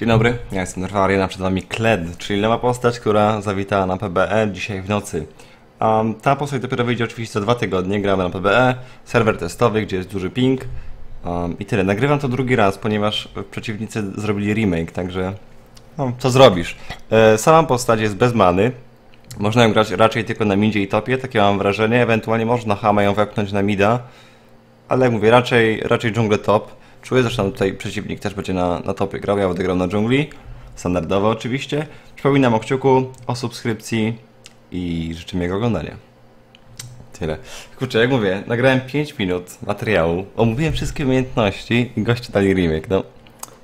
Dzień dobry, ja jestem Nerwarian, a przed wami Kled, czyli nowa postać, która zawitała na PBE dzisiaj w nocy. Um, ta postać dopiero wyjdzie oczywiście za dwa tygodnie, gramy na PBE, serwer testowy, gdzie jest duży ping um, i tyle. Nagrywam to drugi raz, ponieważ przeciwnicy zrobili remake, także no, co zrobisz. E, sama postać jest bez many, można ją grać raczej tylko na midzie i topie, takie mam wrażenie, ewentualnie można hama ją wepchnąć na mida, ale jak mówię, raczej, raczej dżunglę top. Czuję zresztą tutaj przeciwnik też będzie na, na topie grał, ja będę na dżungli. Standardowo oczywiście. Przypominam o kciuku, o subskrypcji i życzę miłego oglądania. Tyle. Kurczę, jak mówię, nagrałem 5 minut materiału, omówiłem wszystkie umiejętności i goście dali remake. No,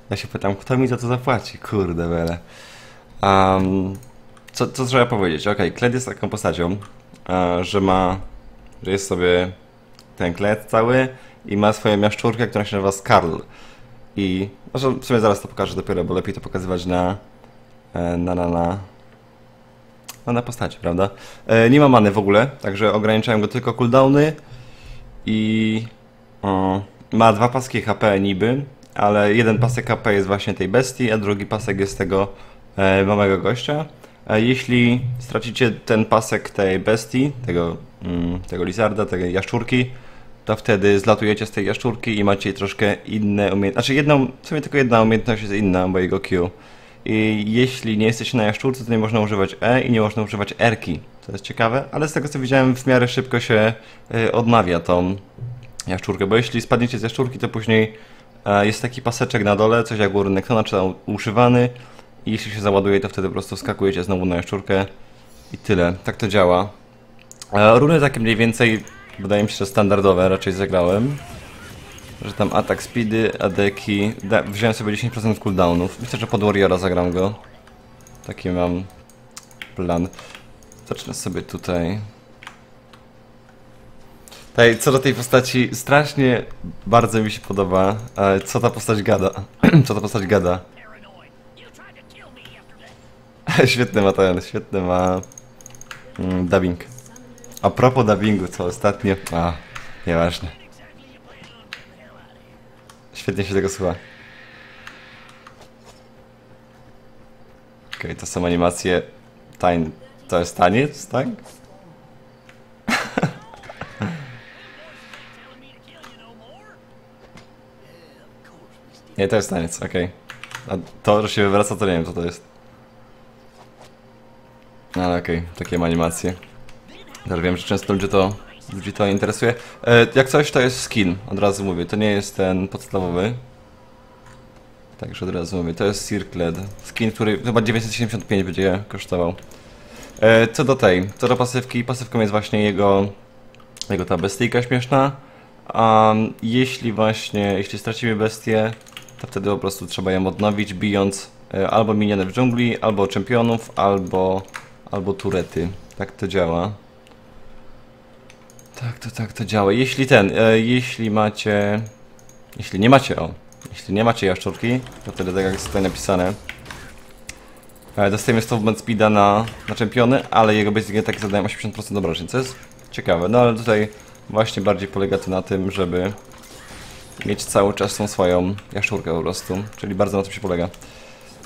ja się pytam, kto mi za to zapłaci? Kurde bele. Um, co, co trzeba powiedzieć? Okay, Kled jest taką postacią, że ma, że jest sobie ten Kled cały, i ma swoją jaszczurkę, która się nazywa Skarl. I może w sumie zaraz to pokażę dopiero, bo lepiej to pokazywać na e, na na na no na postaci, prawda? E, nie ma many w ogóle, także ograniczają go tylko cooldowny i o, ma dwa paski HP niby, ale jeden pasek HP jest właśnie tej bestii, a drugi pasek jest tego e, małego gościa. E, jeśli stracicie ten pasek tej bestii, tego, mm, tego lizarda, tej jaszczurki, to wtedy zlatujecie z tej jaszczurki i macie troszkę inne umiejętności. Znaczy, jedną, w sumie tylko jedna umiejętność jest inna, bo jego Q. I jeśli nie jesteście na jaszczurce, to nie można używać E i nie można używać R-ki. To jest ciekawe, ale z tego co widziałem, w miarę szybko się y, odnawia tą jaszczurkę, bo jeśli spadniecie z jaszczurki, to później y, jest taki paseczek na dole, coś jak u Renektona, czy tam używany i jeśli się załaduje, to wtedy po prostu skakujecie znowu na jaszczurkę i tyle. Tak to działa. E, runy takie mniej więcej Wydaje mi się, że standardowe raczej zagrałem. Że tam atak speedy, adeki. Da, wziąłem sobie 10% cooldownów. Myślę, że pod Warriora zagram go. Taki mam plan. Zacznę sobie tutaj. Tutaj, co do tej postaci, strasznie bardzo mi się podoba, co ta postać gada. co ta postać gada. świetny ma ten, świetny ma mm, dubbing. A propos dubbingu, co ostatnio... A, nieważne. Świetnie się tego słucha. Okej, okay, to są animacje tań... To jest taniec, tak? nie, to jest taniec, okej. Okay. A to, że się wywraca, to nie wiem co to jest. Ale okej, okay, takie animacje. Też wiem, że często ludzi to, ludzi to interesuje. E, jak coś, to jest skin, od razu mówię. To nie jest ten podstawowy. Także od razu mówię, to jest Circled. Skin, który chyba 975 będzie kosztował. E, co do tej, co do pasywki, pasywką jest właśnie jego, jego ta bestyjka śmieszna. Um, jeśli właśnie, jeśli stracimy bestię, to wtedy po prostu trzeba ją odnowić, bijąc e, albo miniony w dżungli, albo czempionów, albo, albo turety. Tak to działa. Tak, to tak to działa. Jeśli ten, e, jeśli macie... Jeśli nie macie, o, jeśli nie macie jaszczurki, to wtedy tak jak jest tutaj napisane, e, dostajemy 100 movement speeda na, na czempiony, ale jego basic ataki zadają 80% obrażeń, co jest ciekawe. No ale tutaj właśnie bardziej polega to na tym, żeby mieć cały czas tą swoją jaszczurkę po prostu, czyli bardzo na tym się polega.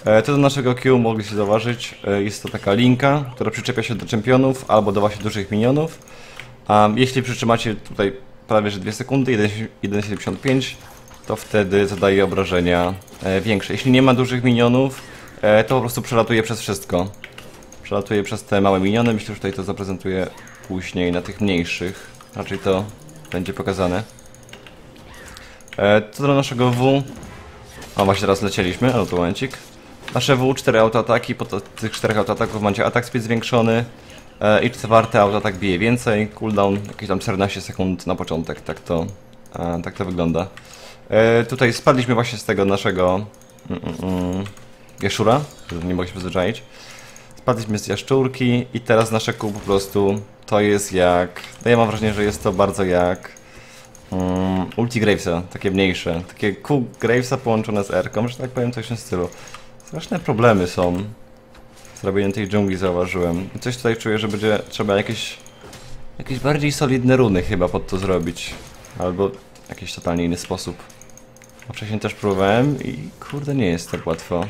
E, to do naszego Q mogliście zauważyć, e, jest to taka linka, która przyczepia się do czempionów albo do właśnie dużych minionów. Um, jeśli przytrzymacie tutaj prawie że 2 sekundy, 1,75 to wtedy zadaje obrażenia e, większe. Jeśli nie ma dużych minionów, e, to po prostu przelatuje przez wszystko. Przelatuje przez te małe miniony, myślę, że tutaj to zaprezentuję później na tych mniejszych. Raczej to będzie pokazane. E, co do naszego W... O, właśnie teraz lecieliśmy, ale to momencik. Nasze W, 4 autoataki, po tych 4 autoataków macie atak speed zwiększony, I czwarte auto tak bije więcej, cooldown jakieś tam 14 sekund na początek, tak to, e, tak to wygląda. E, tutaj spadliśmy właśnie z tego naszego mm, mm, mm jaszczura, nie mogliśmy przyzwyczaić. Spadliśmy z jaszczurki i teraz nasze kół po prostu to jest jak... No ja mam wrażenie, że jest to bardzo jak ulti Gravesa, takie mniejsze. Takie kół Gravesa połączone z R-ką, że tak powiem coś w tym stylu. Straszne problemy są zrobienie tej dżungli zauważyłem. Coś tutaj czuję, że będzie trzeba jakieś... Jakieś bardziej solidne runy chyba pod to zrobić. Albo jakiś totalnie inny sposób. A wcześniej też próbowałem i kurde nie jest tak łatwo.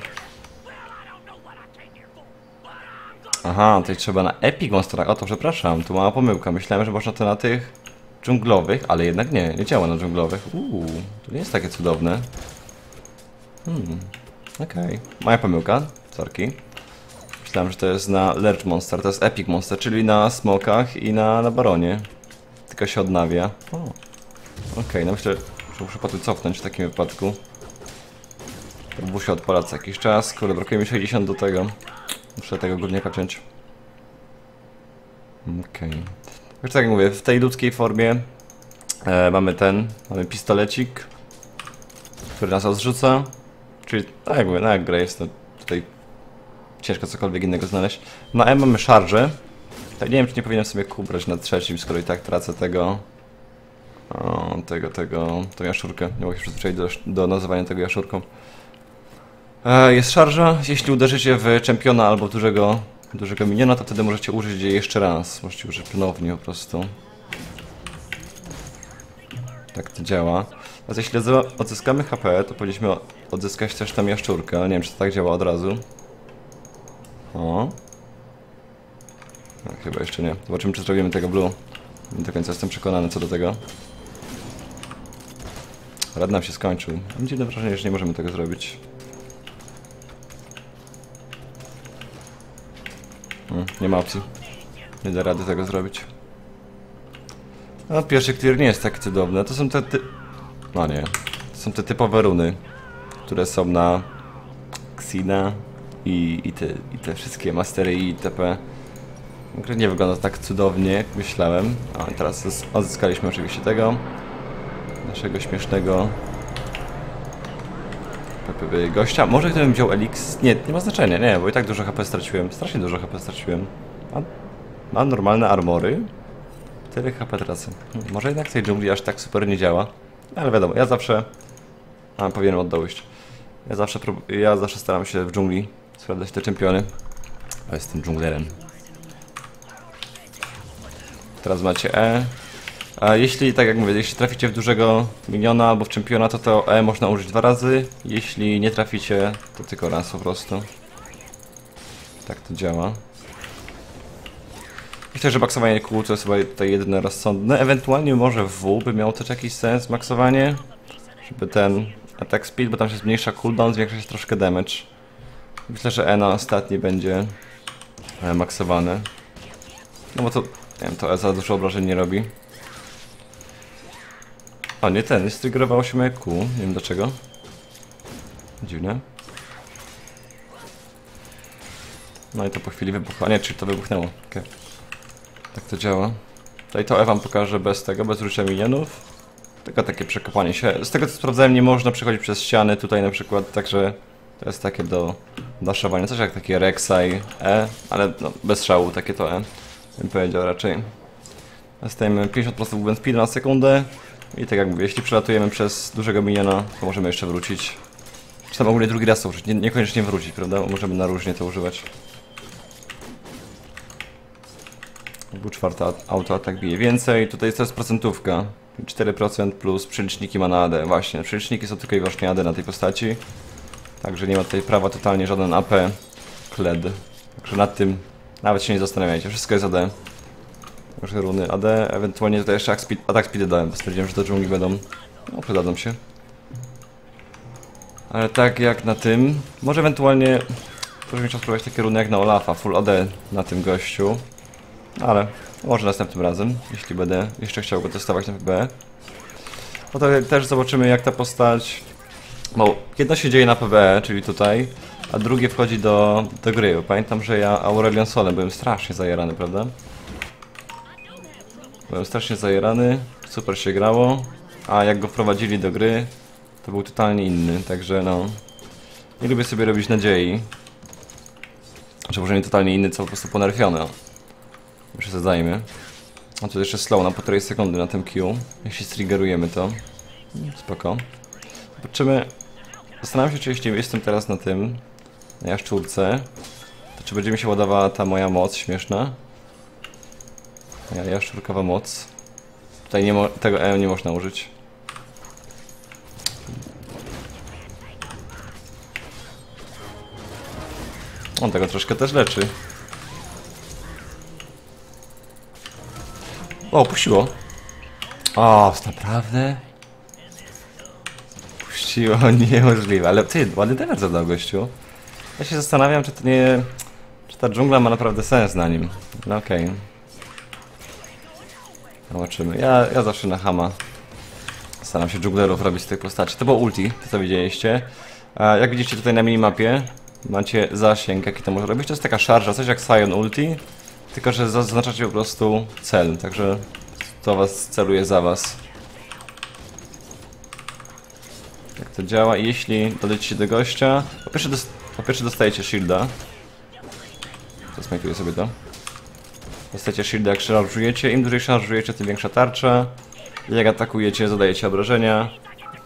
Aha, tutaj trzeba na Epic Monsterach. O to przepraszam, tu mała pomyłka. Myślałem, że można to na tych dżunglowych, ale jednak nie, nie działa na dżunglowych. Uuu, to nie jest takie cudowne. Hmm, okej. Okay. Moja pomyłka, sorki. Myślałem, że to jest na Lerch Monster, to jest Epic Monster, czyli na smokach i na, na baronie. Tylko się odnawia. Okej, no myślę, że muszę potem cofnąć w takim wypadku. To się odpala co jakiś czas. Kurde, brakuje mi 60 do tego. Muszę tego górniaka ciąć. Okej. Już tak jak mówię, w tej ludzkiej formie e, mamy ten, mamy pistolecik, który nas odrzuca. Czyli, tak jak mówię, no jak gra jest, to tutaj ciężko cokolwiek innego znaleźć. Na E mamy szarże. Tak, nie wiem, czy nie powinienem sobie kubrać na trzecim, skoro i tak tracę tego... O, tego, tego, tą jaszczurkę. Nie mogę się przyzwyczaić do, do nazywania tego jaszczurką. E, jest szarża. Jeśli uderzycie w czempiona albo dużego, dużego miniona, to wtedy możecie użyć jej jeszcze raz. Możecie użyć ponownie po prostu. Tak to działa. Teraz jeśli odzyskamy HP, to powinniśmy odzyskać też tam jaszczurkę, nie wiem, czy to tak działa od razu. O. No, chyba jeszcze nie. Zobaczymy, czy zrobimy tego blue. Nie do końca jestem przekonany co do tego. Rad nam się skończył. Mam dziwne wrażenie, że nie możemy tego zrobić. Hmm, nie ma opcji. Nie da rady tego zrobić. No, pierwszy clear nie jest tak cudowny. To są te ty... No nie. To są te typowe runy, które są na Xina i, i, te, i te wszystkie mastery i itp. Nie wygląda tak cudownie, jak myślałem. A teraz odzyskaliśmy oczywiście tego. Naszego śmiesznego gościa. Może gdybym wziął Elix... Nie, nie ma znaczenia, nie, bo i tak dużo HP straciłem. Strasznie dużo HP straciłem. A normalne armory? Tyle HP tracę. Hmm, może jednak w tej dżungli aż tak super nie działa. Ale wiadomo, ja zawsze... A, powinienem oddojść. Ja zawsze, ja zawsze staram się w dżungli sprawdzać te czempiony. A jestem dżunglerem. Teraz macie E. A jeśli, tak jak mówię, jeśli traficie w dużego miniona albo w czempiona, to to E można użyć dwa razy. Jeśli nie traficie, to tylko raz po prostu. Tak to działa. Myślę, że maksowanie kół to jest chyba tutaj jedyne rozsądne. Ewentualnie może w by miało też jakiś sens maksowanie. Żeby ten attack speed, bo tam się zmniejsza cooldown, zwiększa się troszkę damage. Myślę, że E na ostatni będzie e, maksowane. No bo to, nie wiem, to E za dużo obrażeń nie robi. O, nie ten, strygerowało się moje kół, nie wiem dlaczego. Dziwne. No i to po chwili wybuchło. A nie, czyli to wybuchnęło. Okay. Tak to działa. Tutaj to E wam pokażę bez tego, bez użycia minionów. Tylko takie przekopanie się. Z tego co sprawdzałem, nie można przechodzić przez ściany tutaj na przykład, także to jest takie do daszowania. Coś jak takie Rek'Sai E, ale no, bez szału takie to E, bym powiedział raczej. Dostajemy 50% movement speed na sekundę. I tak jak mówię, jeśli przelatujemy przez dużego miniona, to możemy jeszcze wrócić. Czy tam ogólnie drugi raz to użyć, nie, niekoniecznie wrócić, prawda? Możemy na różnie to używać. Był czwarty autoatak bije więcej, tutaj to jest procentówka. 4% plus przeliczniki ma na AD. Właśnie, przeliczniki są tylko i wyłącznie AD na tej postaci. Także nie ma tutaj prawa totalnie żaden AP kled. Także nad tym nawet się nie zastanawiajcie, wszystko jest AD. Także runy AD, ewentualnie tutaj jeszcze atak speed, atak speed dałem, bo stwierdziłem, że do dżungli będą, no przydadzą się. Ale tak jak na tym, może ewentualnie Proszę chciał spróbować takie runy jak na Olafa, full AD na tym gościu. Ale może następnym razem, jeśli będę jeszcze chciał go testować na PB. No też zobaczymy jak ta postać... Bo jedno się dzieje na PB, czyli tutaj, a drugie wchodzi do, do gry. Pamiętam, że ja Aurelion Solem byłem strasznie zajarany, prawda? Byłem strasznie zajerany, super się grało, a jak go wprowadzili do gry, to był totalnie inny, także no... Nie lubię sobie robić nadziei, że może nie totalnie inny, co po prostu ponerfione. Przesadzajmy. A tu jeszcze slow na półtorej sekundy na tym Q, jeśli striggerujemy to. Spoko. Zobaczymy. Zastanawiam się, czy jeśli jestem teraz na tym, na jaszczurce, to czy będzie mi się ładowała ta moja moc śmieszna? Ja, jaszczurkowa moc. Tutaj nie tego E nie można użyć. On tego troszkę też leczy. O, puściło. O, naprawdę? Puściło, niemożliwe. Ale ty, ładny damage zadał gościu. Ja się zastanawiam, czy to nie... Czy ta dżungla ma naprawdę sens na nim. No okej. Zobaczymy. Ja, ja zawsze na hama staram się dżunglerów robić z tych postaci. To było ulti, to co widzieliście. Jak widzicie tutaj na minimapie, macie zasięg, jaki to może robić. To jest taka szarża, coś jak Sion ulti, tylko że zaznaczacie po prostu cel, także to was celuje za was. Jak to działa? Jeśli dolecicie do gościa, po pierwsze, po pierwsze dostajecie shielda. Zasmajkuję sobie to. Dostajecie shielda jak szarżujecie. Im dłużej szarżujecie, tym większa tarcza. Jak atakujecie, zadajecie obrażenia.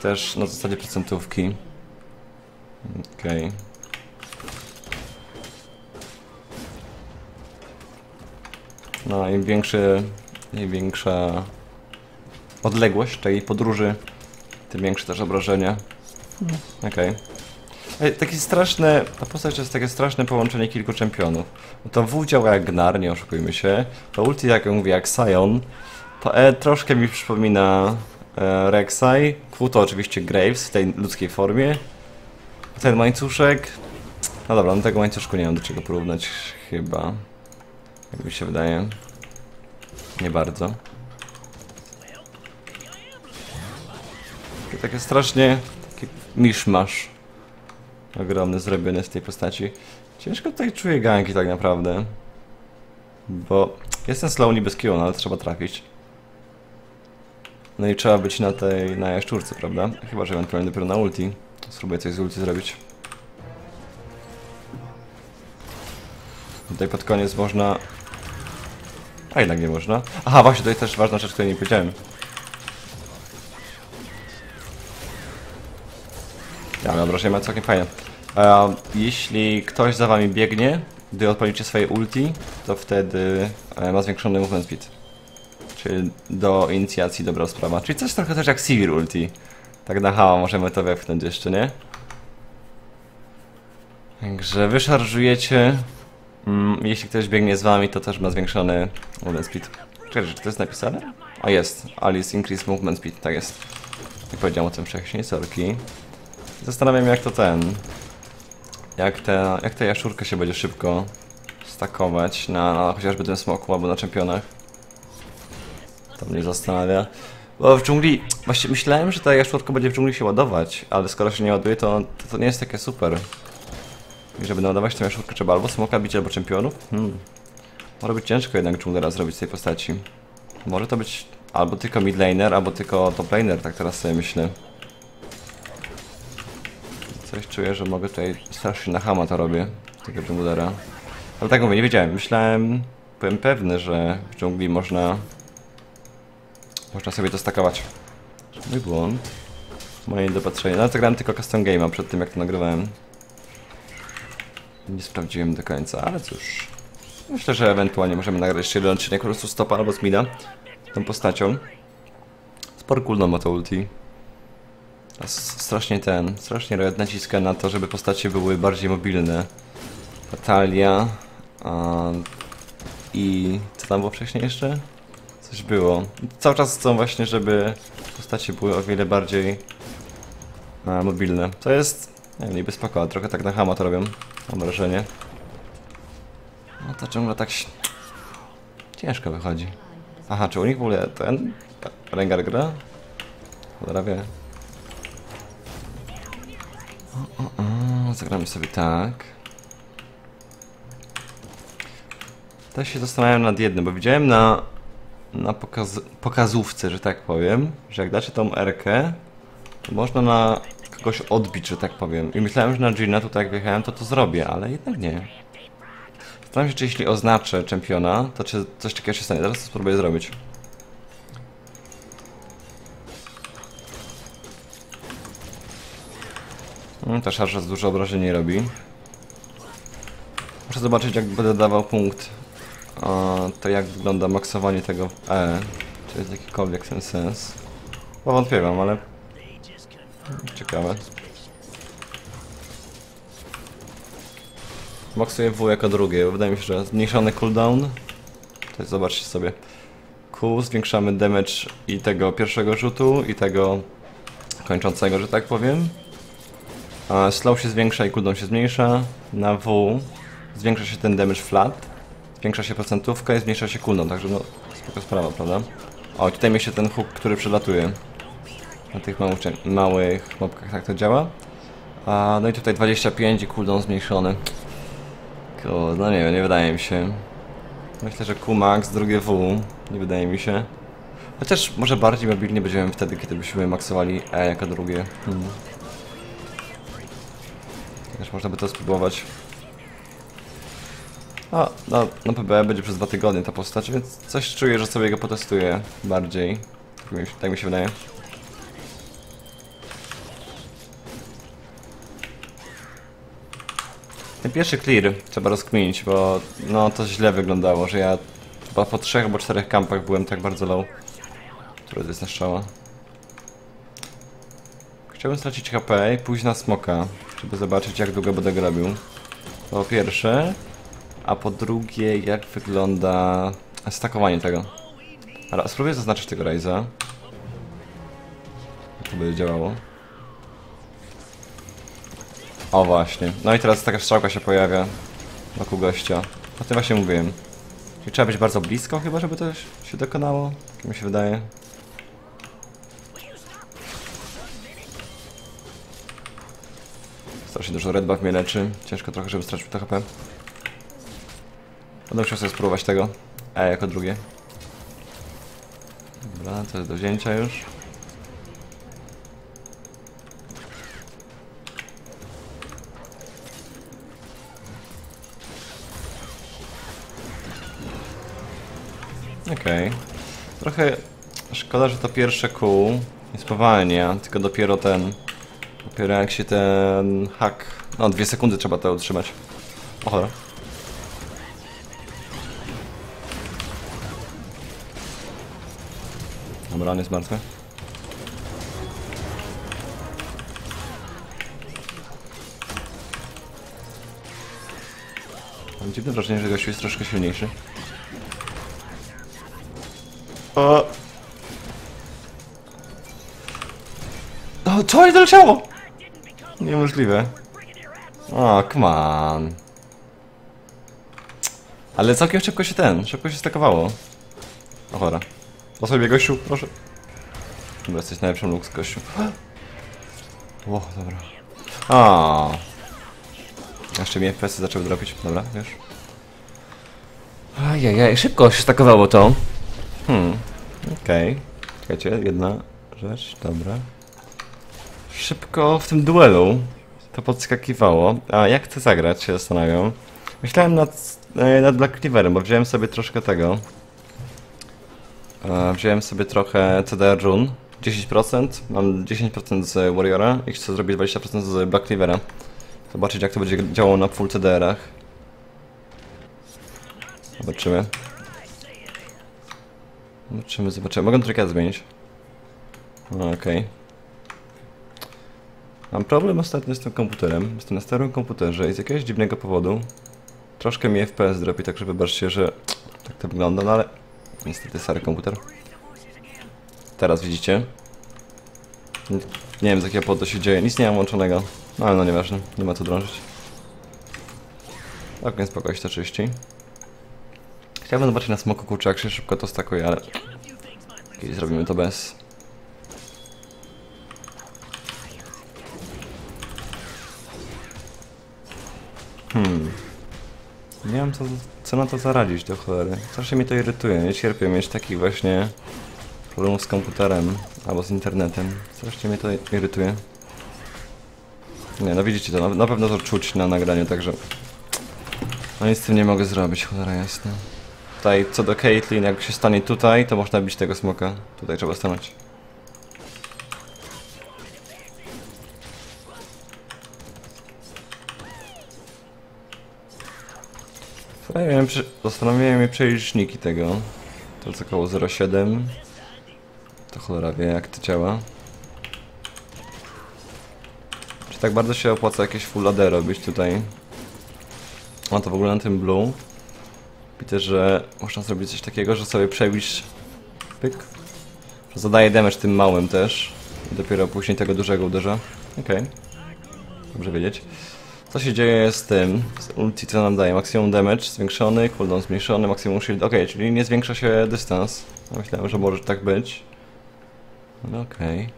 Też na zasadzie procentówki. Okej. No, im większy, im większa odległość tej podróży, tym większe też obrażenia. Okej. Ej, Takie straszne, ta postać to jest takie straszne połączenie kilku czempionów. Bo to W działa jak Gnar, nie oszukujmy się. To ulti, jak mówię, jak Sion. To E troszkę mi przypomina e, Rek'Sai. Q to oczywiście Graves w tej ludzkiej formie. Ten łańcuszek... No dobra, no tego łańcuszku nie mam do czego porównać chyba. Jak mi się wydaje. Nie bardzo. Takie strasznie... Miszmasz. Ogromny zrobiony w tej postaci. Ciężko tutaj czuję ganki tak naprawdę. Bo jestem slow z Q, no ale trzeba trafić. No i trzeba być na tej, na jaszczurce, prawda? Chyba, że ewentualnie dopiero na ulti. Spróbuję coś z ulti zrobić. Tutaj pod koniec można... A jednak nie można. Aha, właśnie, tutaj też ważna rzecz, której nie powiedziałem. Ja mam wrażenie, ma całkiem fajne. E, jeśli ktoś za wami biegnie, gdy odpalicie swoje ulti, to wtedy e, ma zwiększony movement speed. Czyli do inicjacji dobra sprawa. Czyli coś trochę też jak Civil ulti. Tak na hała możemy to wepchnąć jeszcze, nie? Także wyszarżujecie. Mm, jeśli ktoś biegnie z wami, to też ma zwiększony movement speed. Czekaj, czy to jest napisane? O jest, Alice Increase Movement Speed, tak jest. Nie powiedziałem o tym wcześniej, sorki. Zastanawiam jak to ten... Jak te, jak ta jaszczurka się będzie szybko stakować na, na chociażby tym smoku albo na czempionach. To mnie zastanawia. Bo w dżungli, właśnie myślałem, że ta jaszczurka będzie w dżungli się ładować, ale skoro się nie ładuje, to, to, to nie jest takie super. I żeby naładować tę jaszczurkę trzeba albo smoka bić, albo czempionów. Hmm. Może być ciężko jednak dżunglera zrobić z tej postaci. Może to być albo tylko mid laner, albo tylko top laner, tak teraz sobie myślę. Coś czuję, że mogę tutaj strasznie na hama to robię, tego dżunglera. Ale tak mówię, nie wiedziałem. Myślałem, byłem pewny, że w dżungli można można sobie to stakować. Mój błąd. Moje niedopatrzenie. No to grałem tylko custom game'a przed tym jak to nagrywałem. Nie sprawdziłem do końca, ale cóż. Myślę, że ewentualnie możemy nagrać jeszcze jeden odcinek po prostu stopa albo zmida tą postacią. Sporo cooldown ma to ulti. Strasznie ten, strasznie Riot naciska na to, żeby postacie były bardziej mobilne. Fatalia a, i co tam było wcześniej jeszcze? Coś było. Cały czas chcą właśnie, żeby postacie były o wiele bardziej a, mobilne. To jest, nie niby spoko, trochę tak na hama to robią. Mam wrażenie. No to ciągle tak ciężko wychodzi. Aha, czy u nich w ogóle ten Rengar gra? Cholera wie. O, o, o, zagramy sobie tak. Też się zastanawiam nad jednym, bo widziałem na, na pokaz, pokazówce, że tak powiem, że jak dacie tą R-kę, to można na kogoś odbić, że tak powiem. I myślałem, że na Gina tutaj jak wjechałem, to to zrobię, ale jednak nie. Zastanawiam się, czy jeśli oznaczę czempiona, to czy coś takiego się stanie. Zaraz to spróbuję zrobić. Mm, Ta szarża z dużo obrażeń nie robi. Muszę zobaczyć, jak będę dawał punkt. To jak wygląda maksowanie tego E. Czy jest jakikolwiek ten sens? Powątpiewam, ale... Ciekawe. Maksuję W jako drugie. Wydaje mi się, że zmniejszony cooldown. To jest, zobaczcie sobie. Q zwiększamy damage i tego pierwszego rzutu, i tego kończącego, że tak powiem. Slow się zwiększa i cooldown się zmniejsza. Na W zwiększa się ten damage flat, zwiększa się procentówka i zmniejsza się cooldown, także no spoko sprawa, prawda? O, tutaj mi się ten hook, który przelatuje. Na tych małych, małych mopkach tak to działa. A, no i tutaj 25 i cooldown zmniejszony. Kurde, no nie wiem, nie wydaje mi się. Myślę, że Q-Max, drugie W, nie wydaje mi się. Chociaż może bardziej mobilnie będziemy wtedy, kiedy byśmy maksowali E jako drugie. Hmm. Też można by to spróbować. A, no, na PB będzie przez dwa tygodnie ta postać, więc coś czuję, że sobie go potestuję bardziej. Tak tak mi się wydaje. Ten pierwszy clear trzeba rozkminić, bo no to źle wyglądało, że ja chyba po trzech albo czterech kampach byłem tak bardzo low. Które to jest na strzała. Chciałbym stracić HP i pójść na smoka, żeby zobaczyć jak długo będę robił. Po pierwsze, a po drugie jak wygląda stakowanie tego. Ale spróbuję zaznaczyć tego Ryza. Jak to będzie działało. O właśnie. No i teraz taka strzałka się pojawia wokół gościa. O tym właśnie mówiłem. Czyli trzeba być bardzo blisko chyba, żeby to się dokonało. Tak mi się wydaje. Strasznie dużo red buff mnie leczy. Ciężko trochę, żeby stracił to HP. Będę musiał sobie spróbować tego. E jako drugie. Dobra, to jest do wzięcia już. Okej. Trochę szkoda, że to pierwsze kół nie spowalnia, tylko dopiero ten... Dopiero jak się ten hak... No, dwie sekundy trzeba to utrzymać. O cholera. Dobra, on jest martwy. Mam dziwne wrażenie, że gościu jest troszkę silniejszy. O! O, co jest doleciało? Niemożliwe. O, come on. Ale całkiem szybko się ten, szybko się stakowało. O chora. Po sobie gościu, proszę. Dobra, jesteś najlepszym lux gościu. O, dobra. A. Jeszcze mi FPS zaczęły dropić. Dobra, już. Ajajaj, szybko się stakowało to. Hmm, okej. Czekajcie, jedna rzecz, dobra. Szybko w tym duelu to podskakiwało. A jak chcę zagrać, się zastanawiam. Myślałem nad, e, nad Black Cleaverem, bo wziąłem sobie troszkę tego. E, wziąłem sobie trochę CDR Rune. 10%, mam 10% z Warriora i chcę zrobić 20% z Black Cleavera. Zobaczyć jak to będzie działało na full CDR-ach. Zobaczymy. Zobaczymy, zobaczymy. Mogę trójkę zmienić. No, Okej. Mam problem ostatnio z tym komputerem. Jestem na starym komputerze i z jakiegoś dziwnego powodu troszkę mi FPS dropi, także wybaczcie, że tak to wygląda, no ale niestety stary komputer. Teraz widzicie. Nie nie wiem z jakiego powodu się dzieje, nic nie mam włączonego. No ale no nieważne, nie ma co drążyć. Tak więc spokojnie to czyści. Chciałbym zobaczyć na smoku kurczę jak się szybko to stakuje, ale kiedyś zrobimy to bez. Hmm. Nie wiem co, co na to zaradzić do cholery. Strasznie mnie to irytuje, nie cierpię mieć takich właśnie problemów z komputerem albo z internetem. Strasznie mnie to irytuje. Nie, no widzicie to, na, na pewno to czuć na nagraniu, także... No nic z tym nie mogę zrobić, cholera jasna. Tutaj, co do Caitlyn, jak się stanie tutaj, to można bić tego smoka. Tutaj trzeba stanąć. Zastanawiałem, prze- zastanawiałem mnie przeliczniki tego. To jest około 0,7. To cholera wie jak to działa. Czy tak bardzo się opłaca jakieś full AD robić tutaj? A to w ogóle na tym blue. Widzę, że można zrobić coś takiego, że sobie przebić Pyk. Zadaje damage tym małym też. I dopiero później tego dużego uderza. Okej. Dobrze wiedzieć. Co się dzieje z tym? Z ulti co nam daje? Maksimum damage zwiększony, cooldown zmniejszony, maksimum shield. Okej, czyli nie zwiększa się dystans. Myślałem, że może tak być. No okej.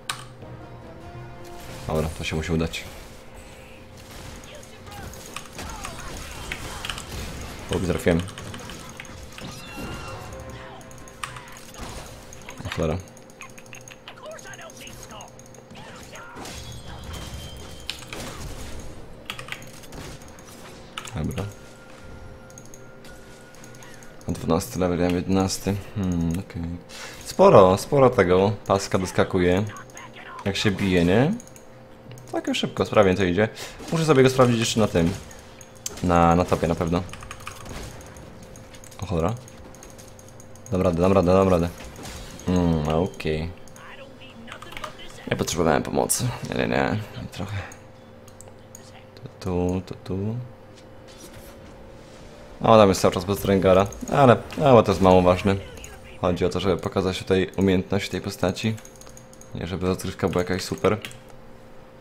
Dobra, to się musi udać. Ups, trafiłem. Cholera. Dobra. A 12 level, ja 11. Hmm, okej. Sporo, sporo tego paska doskakuje. Jak się bije, nie? Całkiem szybko, sprawnie to idzie. Muszę sobie go sprawdzić jeszcze na tym. Na, na topie na pewno. O cholera. Dam radę, dam radę, dam radę. Mm, okej. Nie potrzebowałem pomocy. Nie, nie, nie. Trochę. To tu, to tu. O, tam jest cały czas bez Rengara. Ale, ale to jest mało ważne. Chodzi o to, żeby pokazać tutaj umiejętność tej postaci. Nie, żeby rozgrywka była jakaś super.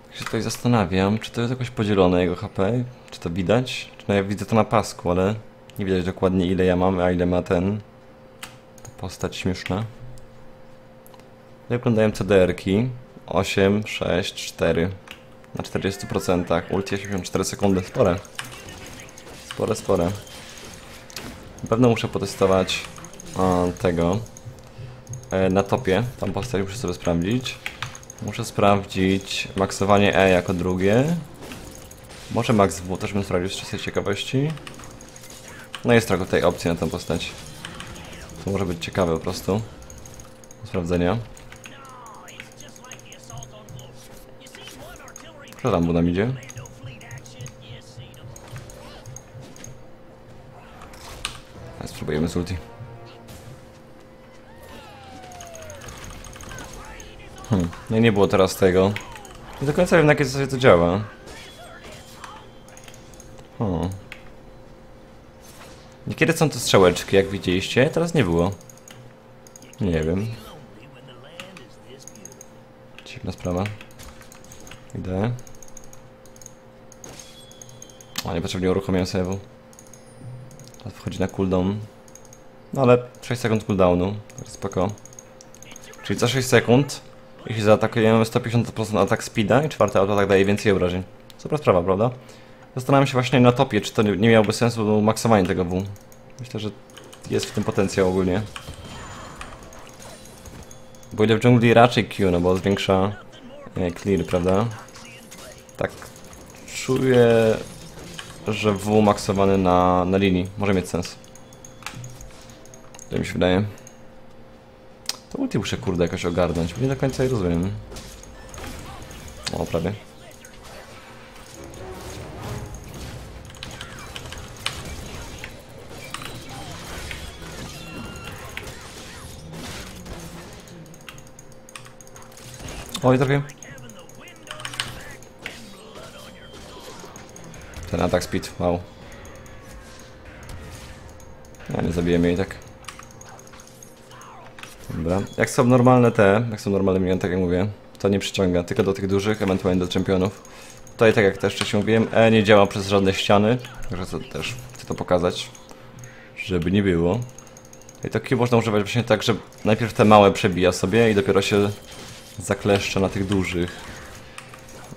Tak się tutaj zastanawiam, czy to jest jakoś podzielone jego HP? Czy to widać? Czy no ja widzę to na pasku, ale nie widać dokładnie ile ja mam, a ile ma ten. Ta postać śmieszna. Jak wyglądają CDR-ki? 8, 6, 4. Na 40%. Ulti 84 sekundy. Spore. Spore, spore. Na pewno muszę potestować a, tego e, na topie. Tam postać muszę sobie sprawdzić. Muszę sprawdzić maksowanie E jako drugie. Może max W też bym sprawdził z czystej ciekawości. No jest trochę tej opcji na tę postać. To może być ciekawe po prostu. Do sprawdzenia. Kto tam nam idzie? Spróbujemy z ulti. Hmm. No i nie było teraz tego. Nie do końca wiem na jakiej zasadzie to działa. Hmm. Niekiedy są to strzałeczki, jak widzieliście, teraz nie było. Nie wiem. Dziwna sprawa. Idę. O, niepotrzebnie uruchomiłem save'u. Wchodzi na cooldown. No ale 6 sekund cooldownu, spoko. Czyli za 6 sekund, jeśli zaatakujemy 150% atak speeda i czwarty autoatak daje więcej obrażeń. Super sprawa, prawda? Zastanawiam się właśnie na topie, czy to nie, miałoby sensu maksowanie tego W. Myślę, że jest w tym potencjał ogólnie. Bo ile w dżungli raczej Q, no bo zwiększa e, clear, prawda? Tak czuję, że W maksowany na, na linii może mieć sens. To mi się wydaje. To ulti muszę kurde jakoś ogarnąć, nie do końca je rozumiem. O, prawie. Oj, trafię. Ten atak speed, wow. Ja nie zabijemy jej tak. Dobra. Jak są normalne te, jak są normalne miniony, tak jak mówię, to nie przyciąga, tylko do tych dużych, ewentualnie do czempionów. Tutaj, tak jak też wcześniej mówiłem, E nie działa przez żadne ściany, także to też chcę to pokazać, żeby nie było. I to Q można używać właśnie tak, że najpierw te małe przebija sobie i dopiero się zakleszcza na tych dużych.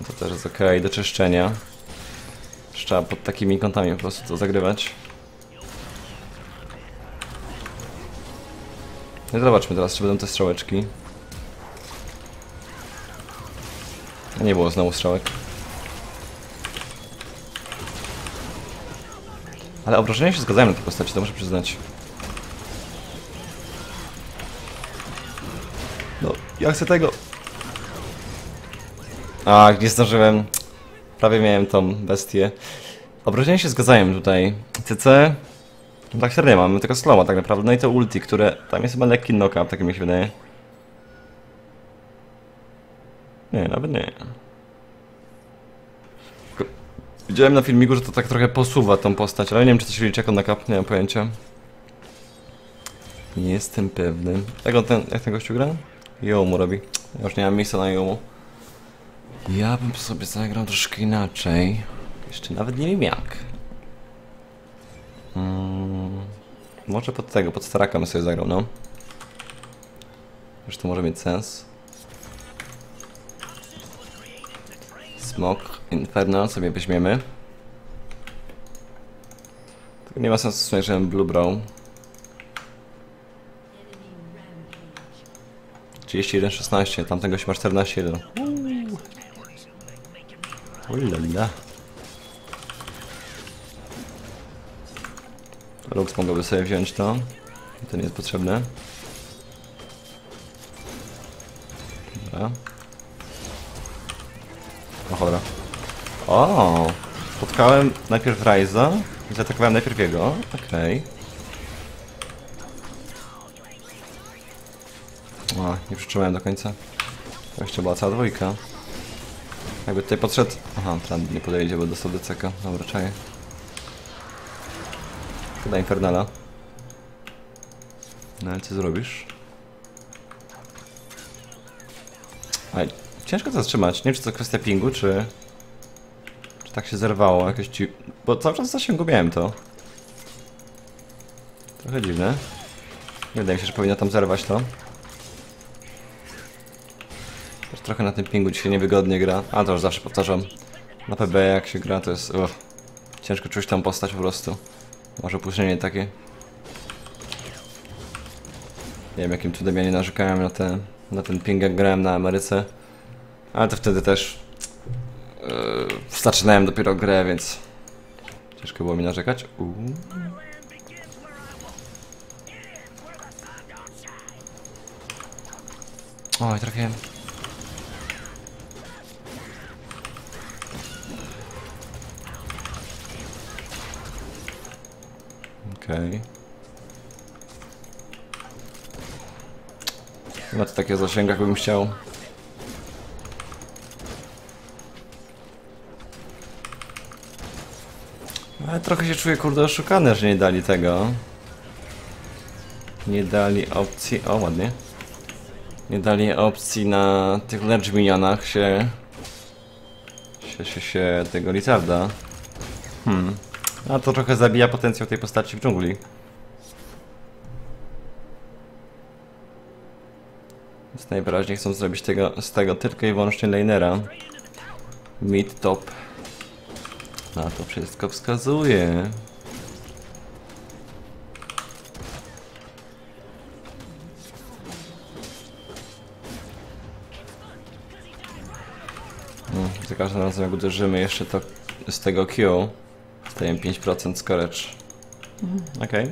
To też jest ok, do czyszczenia. Trzeba pod takimi kątami po prostu to zagrywać. Zobaczmy teraz, czy będą te strzałeczki. Nie było znowu strzałek. Ale obrażenia się zgadzają na tej postaci, to muszę przyznać. No, ja chcę tego. A, nie zdążyłem. Prawie miałem tą bestię. Obrażenia się zgadzają tutaj. CC. No tak średnio mamy tylko sloma tak naprawdę. No i to ulti, które. Tam jest chyba lekki knockup, tak mi się wydaje. Nie, nawet nie. Widziałem na filmiku, że to tak trochę posuwa tą postać, ale nie wiem czy to się liczy jako knockup, nie mam pojęcia. Nie jestem pewny. Jak, on ten, jak ten gościu gra? Jomu robi. Ja już nie mam miejsca na Jomu. Ja bym sobie zagrał troszkę inaczej. Jeszcze nawet nie wiem jak. Mm, może pod tego, pod staraka bym sobie zagrał, no. Już to może mieć sens. Smok, Inferno sobie weźmiemy. Tylko nie ma sensu w sumie, żebym Blue brał. 31, 16, tamtego się ma 14, 1. Lux mogłoby sobie wziąć to. To nie jest potrzebne. Dobra. O cholera. O! Spotkałem najpierw Ryza i zaatakowałem najpierw jego. Okej. O, nie przytrzymałem do końca. To jeszcze była cała dwójka. Jakby tutaj podszedł... Aha, tam nie podejdzie, bo dostał do ceka. Dobra, czaję. Chyba Infernala. No ale co zrobisz? Aj, ciężko to zatrzymać. Nie wiem, czy to kwestia pingu, czy... Czy tak się zerwało jakoś ci... Bo cały czas w zasięgu miałem to. Trochę dziwne. Nie wydaje mi się, że powinno tam zerwać to. Też trochę na tym pingu dzisiaj niewygodnie gra. A to już zawsze powtarzam. Na PB jak się gra to jest... Uff, ciężko czuć tam postać po prostu. Może opóźnienie takie. Nie wiem jakim cudem ja nie narzekałem na ten, na ten ping jak grałem na Ameryce. Ale to wtedy też... Yy, zaczynałem dopiero grę, więc... Ciężko było mi narzekać. Uuu. Oj, trafiłem. Okej. Ma to takie zasięg, jakbym chciał. Ale trochę się czuję kurde oszukany, że nie dali tego. Nie dali opcji... O, ładnie. Nie dali opcji na tych lecz minionach się... się, się, się tego Lizarda. Hmm. A to trochę zabija potencjał tej postaci w dżungli. Więc najwyraźniej chcą zrobić tego, z tego tylko i wyłącznie lanera. Mid top. Na to wszystko wskazuje. No, za każdym razem jak uderzymy jeszcze to z tego Q Dostajemy 5% scourge. Okej.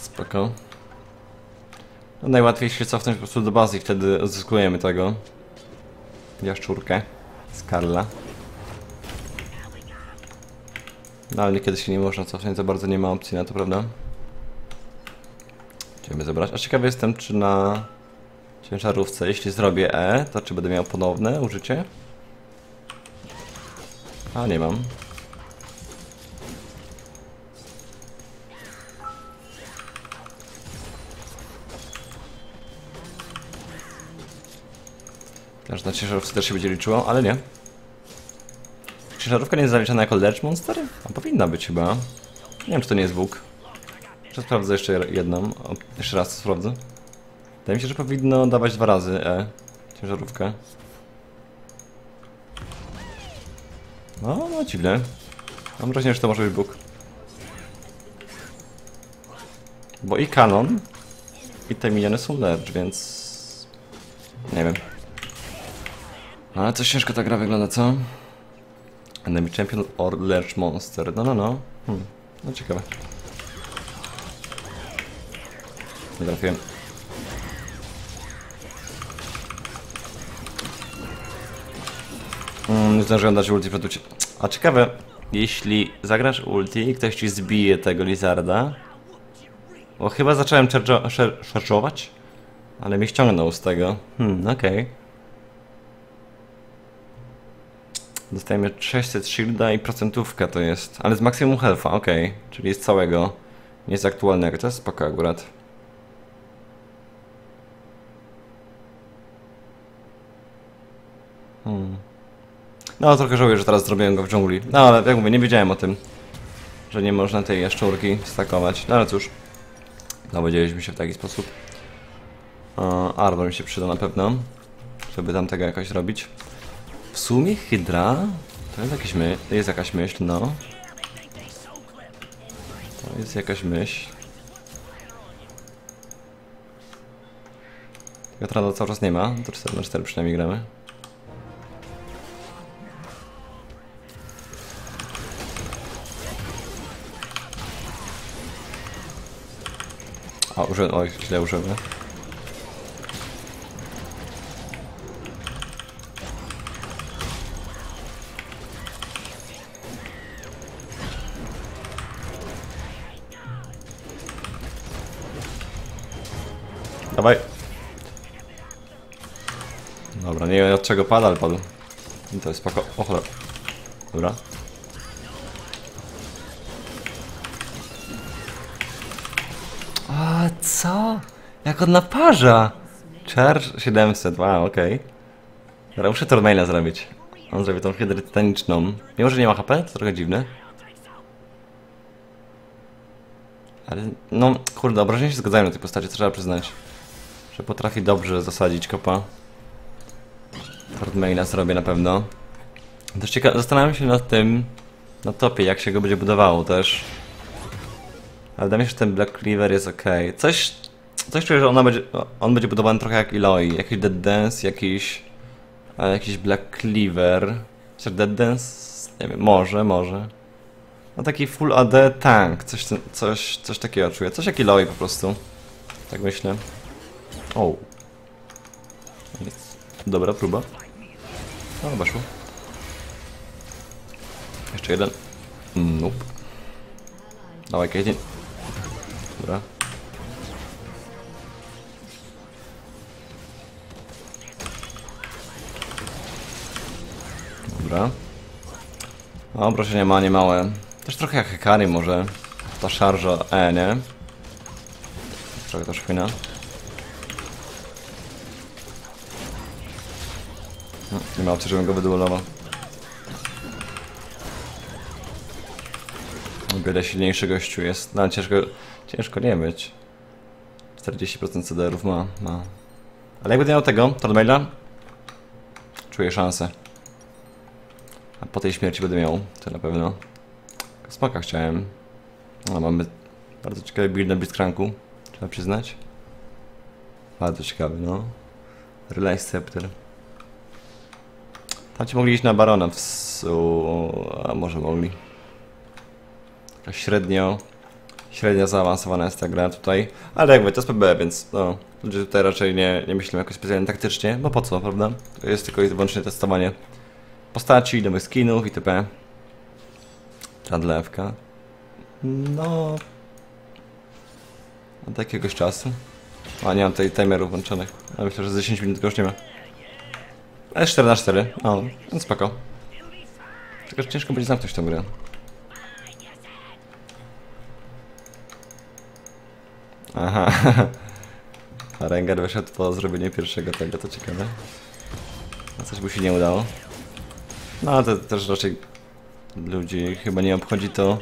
Spoko. No najłatwiej się cofnąć po prostu do bazy i wtedy odzyskujemy tego. Jaszczurkę. Skarla. No ale niekiedy się nie można cofnąć, za bardzo nie ma opcji na to, prawda? Chcemy zebrać. A ciekawy jestem, czy na ciężarówce, jeśli zrobię E, to czy będę miał ponowne użycie? A, nie mam. Na ciężarówce też się będzie liczyło, ale nie. Ciężarówka nie jest zaliczana jako lecz monster? A powinna być chyba. Nie wiem, czy to nie jest Bóg. Jeszcze sprawdzę jeszcze jedną. O, jeszcze raz sprawdzę. Wydaje mi się, że powinno dawać dwa razy E. Ciężarówkę. No, no dziwne. Mam wrażenie, że to może być Bóg. Bo i kanon, i te miniony są lecz, więc... Nie wiem. Ale coś ciężko ta gra wygląda, co? Enemy Champion or Lerch Monster. No, no, no. Hmm. No ciekawe. Nie trafiłem. Mm, nie zdążyłem dać ulti przed ucie... A ciekawe, jeśli zagrasz ulti i ktoś ci zbije tego Lizarda... Bo chyba zacząłem charge'ować, ale mnie ściągnął z tego. Hmm, okej. Okay. Dostajemy 600 shielda i procentówka to jest. Ale z maksimum health'a. Okay. Czyli z całego. Nic aktualnego, to jest spoko akurat. Hmm. No, trochę żałuję, że teraz zrobiłem go w dżungli. No, ale jak mówię, nie wiedziałem o tym, że nie można tej jaszczurki stakować. No, ale cóż. Dowiedzieliśmy się w taki sposób. Uh, Arbor mi się przyda na pewno, żeby tam tego jakoś robić. W sumie Hydra to jest, jakiś my jest jakaś myśl, no. To jest jakaś myśl. Trada cały czas nie ma, to 4 na 4 przynajmniej gramy. O, użyłem, oj, źle użyłem. Dobra, nie wiem od czego pada, ale padł. I to jest spoko. O cholera. Dobra. A co? Jak on naparza? Charge 700, wow, okej. Okay. Dobra, muszę Tormaila zrobić. On zrobi tą hydrę tytaniczną. Mimo, że nie ma HP, to trochę dziwne. Ale, no, kurde, obrażenia się zgadzają na tej postaci, to trzeba przyznać. Że potrafi dobrze zasadzić kopa. Tormaila zrobię na pewno. Też ciekawe, zastanawiam się nad tym, na topie, jak się go będzie budowało też. Ale dla mnie, że ten Black Cleaver jest ok. Coś, coś czuję, że ona będzie, on będzie budowany trochę jak Eloy. Jakiś Dead Dance, jakiś, jakiś Black Cleaver. Czy Dead Dance? Nie wiem, może, może. No taki full AD tank, coś, coś, coś takiego czuję. Coś jak Eloy po prostu. Tak myślę. O. Nic. Dobra próba. No, chyba szło. Jeszcze jeden. Nope. Dawaj, Caitlyn. Dobra. Dobra. O, obrażenia ma nie małe. Też trochę jak Hekary może. Ta szarża E, nie? Trochę też fajna. Nie ma opcji, żebym go wyduelował. O wiele silniejszy gościu jest. No, ciężko, ciężko nie być. 40% CDR-ów ma, ma. Ale jak będę miał tego, Tormaila, czuję szansę. A po tej śmierci będę miał, to na pewno. Smaka chciałem. No, mamy bardzo ciekawy build na Blitzcranku, trzeba przyznać. Bardzo ciekawy, no. Relay Scepter. Ci mogli iść na Barona w su... a może mogli. Taka średnio, średnio zaawansowana jest ta gra tutaj. Ale jakby to jest PB, więc no, ludzie tutaj raczej nie, nie myślą jakoś specjalnie taktycznie, bo po co, prawda? To jest tylko i wyłącznie testowanie postaci, nowych skinów itp. Radlewka. No... Od jakiegoś czasu. A nie mam tutaj timerów włączonych. Ale myślę, że za 10 minut go już nie ma. Ale 4 na 4. O, no spoko. Tylko ciężko będzie zamknąć tę grę. Aha. A Rengar wyszedł po zrobieniu pierwszego tego, to ciekawe. A coś mu się nie udało. No ale to też raczej ludzi chyba nie obchodzi to,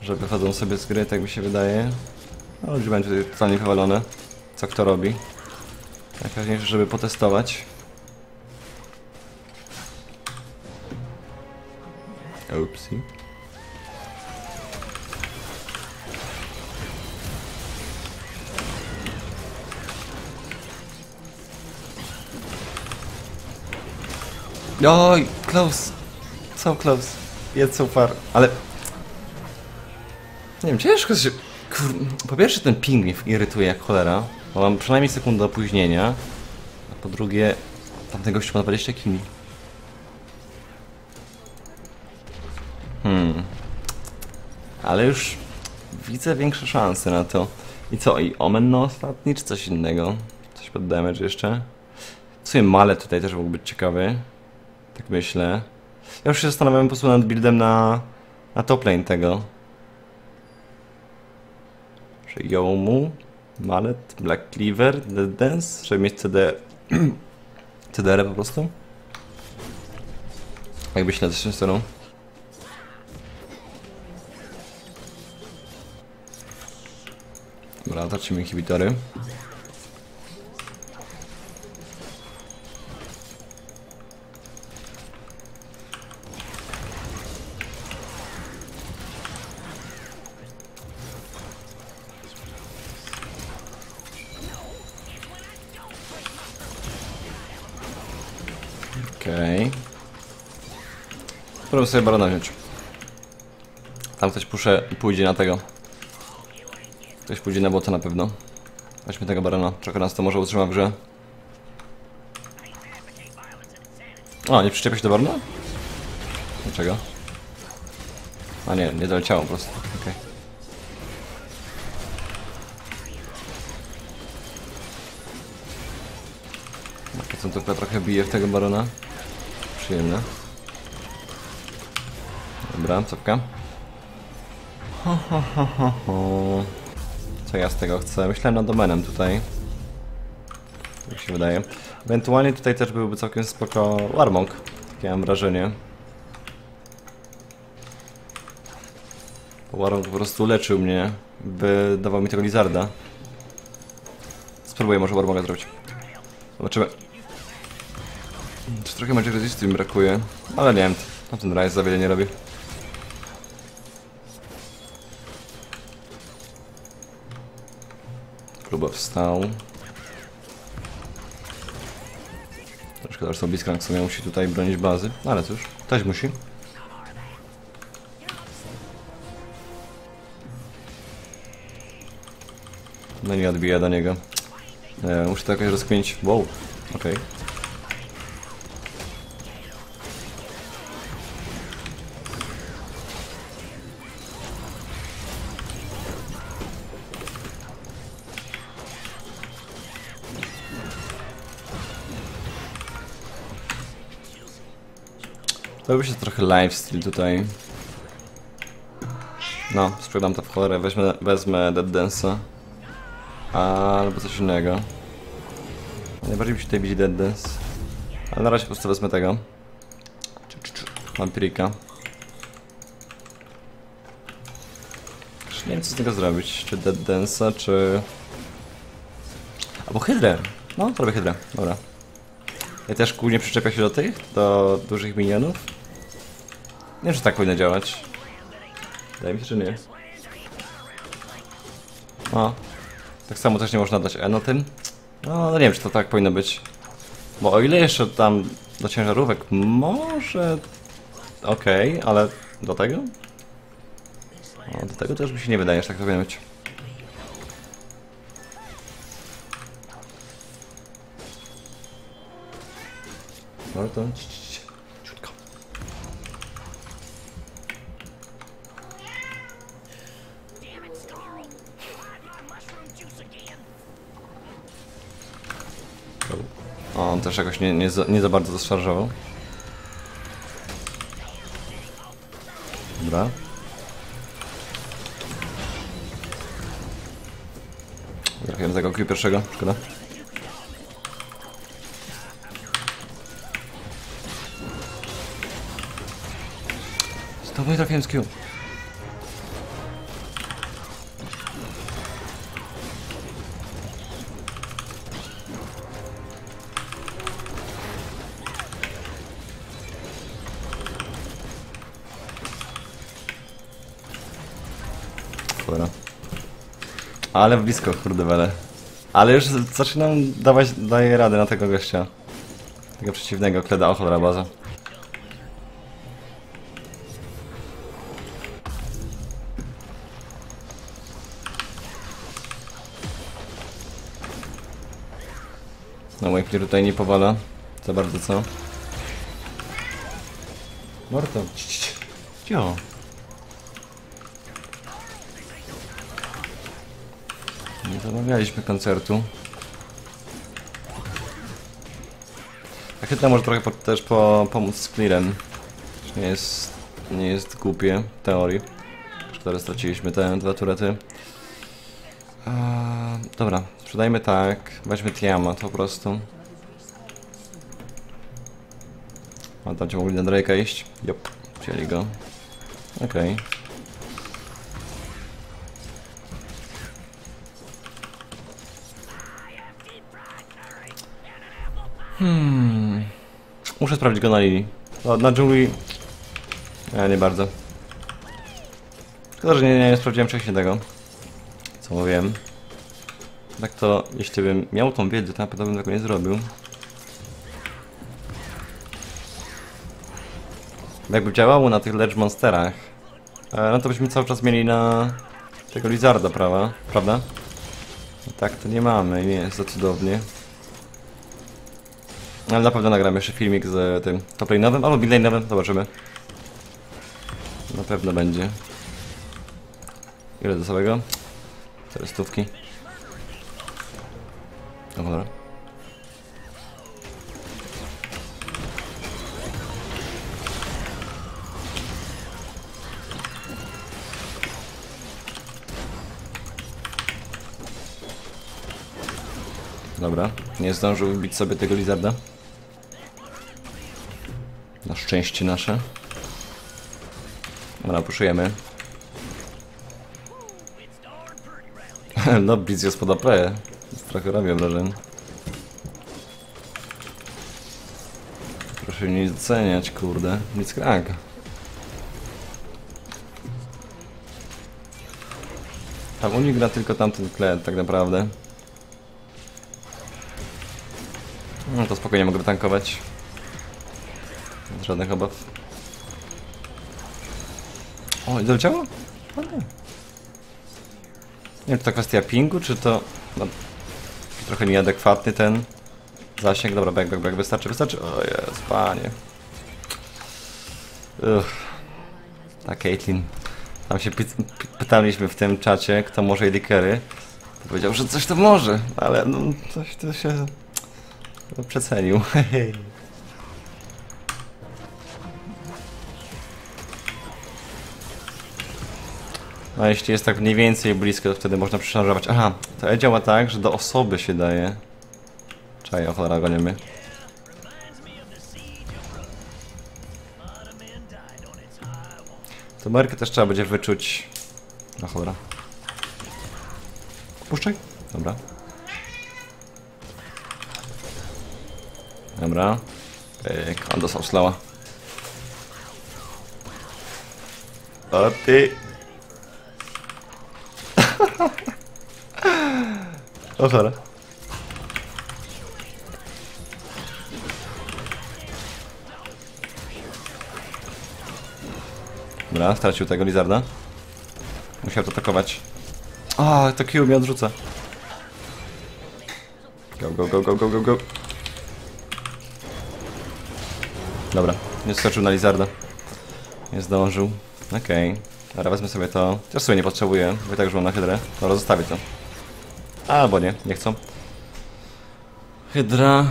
że wychodzą sobie z gry, tak mi się wydaje. No ludzi będzie tutaj totalnie wywalone, co kto robi. Najważniejsze, żeby potestować. Oopsie. Oj, close. So close. Jest so far, ale... Nie wiem, ciężko się... Kur... Po pierwsze ten ping mnie irytuje jak cholera, bo mam przynajmniej sekundę opóźnienia, a po drugie tamten gościu ma 20 kili. Hmm. Ale już widzę większe szanse na to. I co, i Omen na ostatni, czy coś innego? Coś pod damage jeszcze? W sumie Male tutaj też mógł być ciekawy. Tak myślę. Ja już się zastanawiałem po prostu nad buildem na, na top lane tego. Przyjął mu. Mallet, Black Cleaver, Dead Dance, żeby mieć CD... CDR po prostu. Jakbyś na coś stroną. Dobra, tracimy inhibitory. Okay. Spróbuję sobie barona wziąć. Tam ktoś pusze, pójdzie na tego. Ktoś pójdzie na bota na pewno. Weźmy tego barona. Trochę nas to może utrzyma w grze. O, nie przyczepia się do barona? Dlaczego? A nie, nie doleciało po prostu. Okay. Co tylko trochę bije w tego barona. Przyjemne. Dobra, cofka. Ho, ho, ho, ho, ho. Co ja z tego chcę? Myślałem nad domenem tutaj. Tak się wydaje. Ewentualnie tutaj też byłby całkiem spoko Warmong. Takie mam wrażenie. Warmong po prostu leczył mnie, by dawał mi tego Lizarda. Spróbuję może Warmonga zrobić. Zobaczymy. Czy trochę Magic Resistu mi brakuje? Ale nie wiem, no ten Rise za wiele nie robi. Wstał. Troszkę też sobie Blitzcrank sobie musi tutaj bronić bazy, ale cóż, ktoś musi. No nie odbija do niego. Nie, muszę to jakoś rozkminić. Wow, okej. Okay. Robi się trochę lifestyle tutaj. No, sprzedam to w cholerę, wezmę, wezmę Dead Dance'a. Albo coś innego. Najbardziej mi się tutaj widzi Dead Dance. Ale na razie po prostu wezmę tego. Vampirika. Nie wiem co z tego zrobić. Czy Dead Dance'a, czy... Albo Hydrę. No, to robię Hydrę, dobra. Ja też kół nie przyczepia się do tych, do dużych minionów. Nie wiem, czy tak powinno działać. Wydaje mi się, że nie. O. Tak samo też nie można dać E na tym. No, no nie wiem, czy to tak powinno być. Bo o ile jeszcze tam do ciężarówek może... Okej, okay, ale do tego? O, do tego też mi się nie wydaje, że tak to powinno być. No on też jakoś nie, nie, za, nie za bardzo zaszarżował. Dobra. Trafiłem tego pierwszego, szkoda. Znowu nie trafiłem z Q. Ale blisko, kurde wele. Ale już zaczynam dawać, daję radę na tego gościa. Tego przeciwnego, kleda, o cholera baza. No mój mnie tutaj nie powala. Za bardzo co? Morto. Cio. Nie zamawialiśmy koncertu. A chyba może trochę po, też po, pomóc z clearem. Nie jest, nie jest głupie w teorii. Teraz straciliśmy te dwa turety. Eee, dobra, sprzedajmy tak. Weźmy Tiamat po prostu. A tam cię mogli na Drake'a iść? Jop, wzięli go. Okej. Hmm. Muszę sprawdzić go na linii. No, na dżungli... Nie, nie bardzo. Szkoda, że nie, nie sprawdziłem wcześniej tego. Co mówiłem. Tak to, jeśli bym miał tą wiedzę, to na pewno bym tego nie zrobił. Jakby działało na tych Ledge Monsterach, e, no to byśmy cały czas mieli na tego Lizarda, prawa, prawda? Tak to nie mamy, nie jest cudownie. Ale na pewno nagram jeszcze filmik z tym top lane'owym albo mid lane'owym, zobaczymy. Na pewno będzie. Ile do całego? Cztery stówki. Dobra. Dobra, nie zdążył wbić sobie tego lizarda. Szczęście nasze. Dobra, puszujemy. no, Blitz jest pod AP. Trochę robię wrażenie. Proszę nie doceniać, kurde. Nic krank. Tam u nich gra tylko tamten kled, tak naprawdę. No to spokojnie mogę tankować. Żadnych obaw. O, i doleciało? O nie. Nie wiem, czy to kwestia pingu, czy to... No, trochę nieadekwatny ten zasięg. Dobra, back, back, wystarczy, wystarczy. O jest, panie. Uff. Ta Caitlyn. Tam się py pytaliśmy w tym czacie, kto może Edikery. Powiedział, że coś to może, ale no, coś to się no, przecenił. No jeśli jest tak mniej więcej blisko, to wtedy można przeszarżować. Aha, to E działa tak, że do osoby się daje. Czaj, o cholera, gonimy. To merkę też trzeba będzie wyczuć. No cholera. Puszczaj. Dobra. Dobra. Pyk, on dostał slała. O ty. O cholera. Dobra, stracił tego lizarda. Musiał to atakować. A, to Q mnie odrzuca. Go, go, go, go, go, go, go. Dobra, nie skoczył na lizarda. Nie zdążył. Okej. Okay. Dobra, wezmę sobie to. Też sobie nie potrzebuję, bo i tak już mam na hydrę. Dobra, zostawię to. Albo nie, nie chcą. Hydra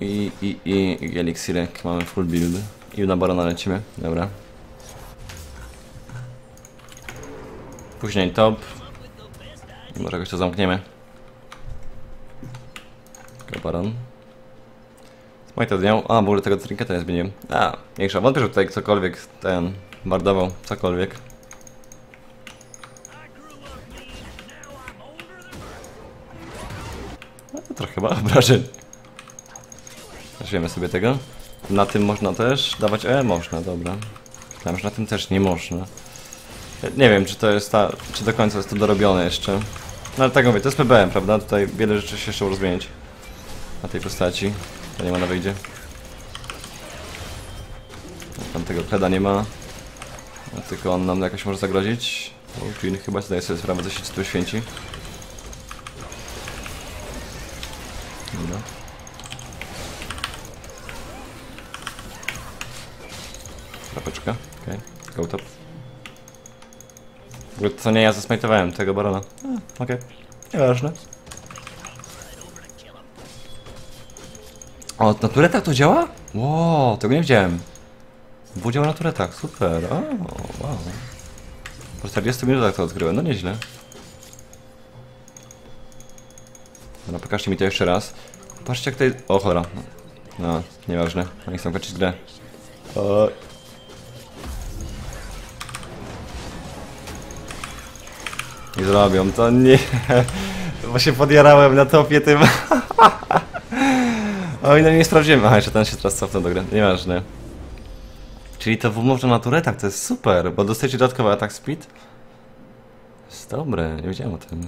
i, i, i, i eliksirek. Mamy full build. I na barona lecimy. Dobra. Później top. Może jakoś to zamkniemy. Tylko baron. Smite zdjął. A, w ogóle tego trinketa nie zmieniłem. A, mniejsza. Wątpię, że tutaj cokolwiek ten bardował. Cokolwiek. No, ma obrażeń. Weźmiemy sobie tego. Na tym można też dawać... E, można, dobra. Myślałem, że na tym też nie można. Nie wiem, czy to jest ta... czy do końca jest to dorobione jeszcze. No ale tak mówię, to jest PBM, prawda? Tutaj wiele rzeczy się jeszcze może zmienić. Na tej postaci. To nie ma na wyjdzie. Tam tego kleda nie ma. No, tylko on nam jakoś może zagrozić. O, Jean chyba zdaje sobie sprawę, co się tu święci. Dobra. Łapeczka, okej. Okay. Go top. W ogóle to nie ja zasmajtowałem tego barona. A, okej. Okay. Nieważne. O, na turetach to działa? Wow, tego nie widziałem. Było działa na turetach, super. O, wow. Po 40 minutach to odkryłem, no nieźle. Dobra, pokażcie mi to jeszcze raz. Patrzcie jak to jest... O cholera. No, nieważne. Oni chcą kończyć grę. O. Nie zrobią to, nie. Bo się podjarałem na topie tym. Oj, no nie sprawdziłem. Aha, jeszcze ten się teraz cofnął do gry. Nieważne. Czyli to w można na turetach, to jest super, bo dostajecie dodatkowy atak speed. Jest dobre, nie wiedziałem o tym.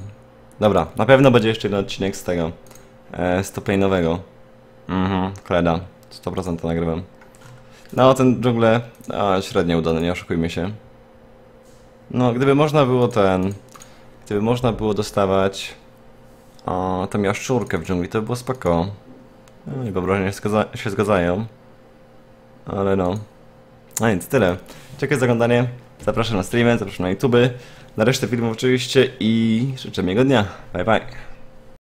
Dobra, na pewno będzie jeszcze jeden odcinek z tego. E, stopienowego. Mhm, Kleda. 100% to nagrywam. No, ten dżungle, a, średnio udany, nie oszukujmy się. No, gdyby można było ten... Gdyby można było dostawać... O, tam jaszczurkę w dżungli, to by było spoko. No i wyobrażenia się, się zgadzają. Ale no. No nic, tyle. Dziękuję za oglądanie. Zapraszam na streamy, zapraszam na YouTube, na resztę filmów oczywiście i życzę miłego dnia. Bye bye.